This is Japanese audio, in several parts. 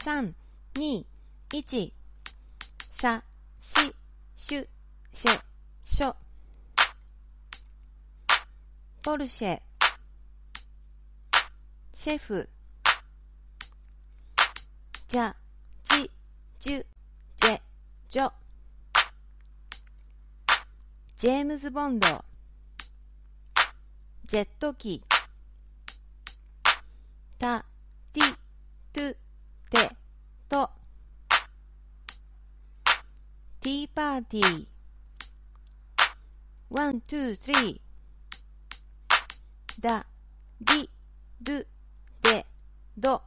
3、2、1、シャ、シ、シュ、シェ、ショ、ポルシェ、シェフ、じゃ、じ、じゅ、ジェ、ジョ、ジェームズ・ボンド、ジェット機、た、パーティー、ワン、ツー、スリー、だ、り、ど、で、ど、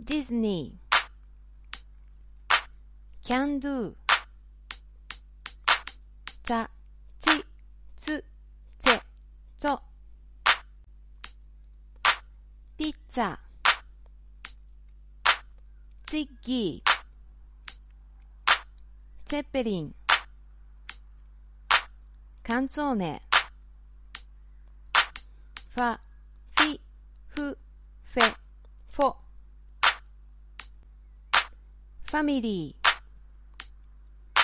ディズニー、can do、ちち、つ、ぜ、ぞ、ピッツァ、ツィッギー、ェッペリン、カンツォーネ、ファ、フィ、フ、フェ、フォ、ファミリー、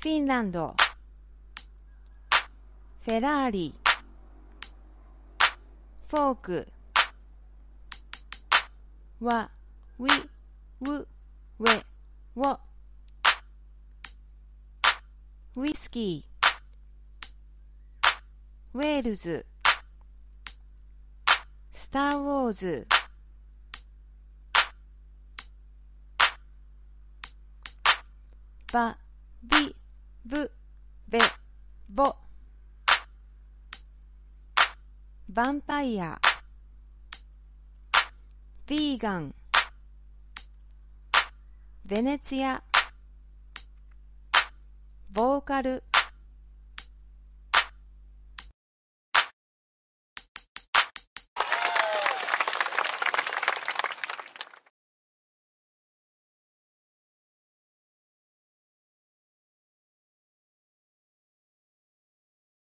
フィンランド、フェラーリ、フォーク、わ、ウィ、ウ、ウェ、ウォ、ウイスキー、ウェールズ、スター・ウォーズ、バ、ビ、ブ、ベ、ボ、ヴァンパイア、ヴィーガン、ベネツィア、ーカル、